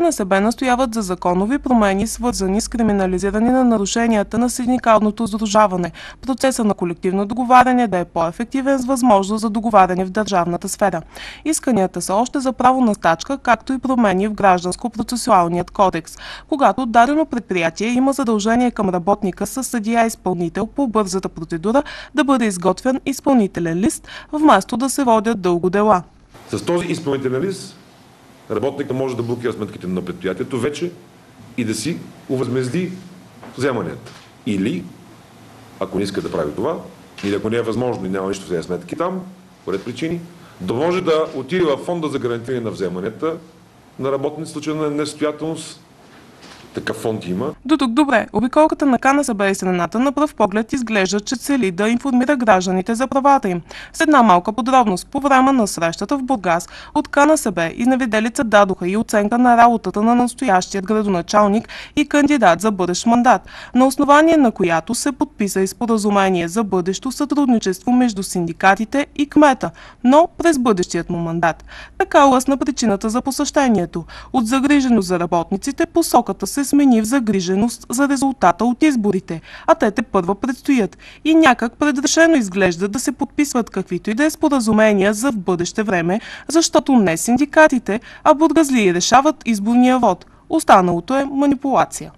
КНСБ настояват за законови промени, свързани с криминализиране на нарушенията на синдикалното сдружаване, процеса на колективно договаряне да е по-ефективен с възможност за договаряне в държавната сфера. Исканията са още за право на стачка, както и промени в гражданско-процесуалният кодекс, когато дадено предприятие има задължение към работника с съдия изпълнител по бързата процедура да бъде изготвен изпълнителен лист, вместо да се водят дълго дела. С този изпълнителен лист работника може да блокира сметките на предприятието вече и да си увъзмезди вземанията. Или, ако не иска да прави това, или ако не е възможно и няма нищо в сметки там, по ред причини, да може да отиде в фонда за гарантиране на вземанията на работници в случай на несостоятелност такъв фонд има. До тук добре. Обиколката на КНСБ и страната на пръв поглед изглежда, че цели да информира гражданите за правата им. С една малка подробност. По време на срещата в Бургас от КНСБ изнавиделица дадоха и оценка на работата на настоящият градоначалник и кандидат за бъдещ мандат, на основание на която се подписа и споразумение за бъдещо сътрудничество между синдикатите и кмета, но през бъдещият му мандат. Така лъсна причината за посещението. От загриженост за работниците посоката се се смени в загриженост за резултата от изборите, а те те първа предстоят и някак предрешено изглежда да се подписват каквито и да е споразумения за в бъдеще време, защото не синдикатите, а бургазлии решават изборния вод. Останалото е манипулация.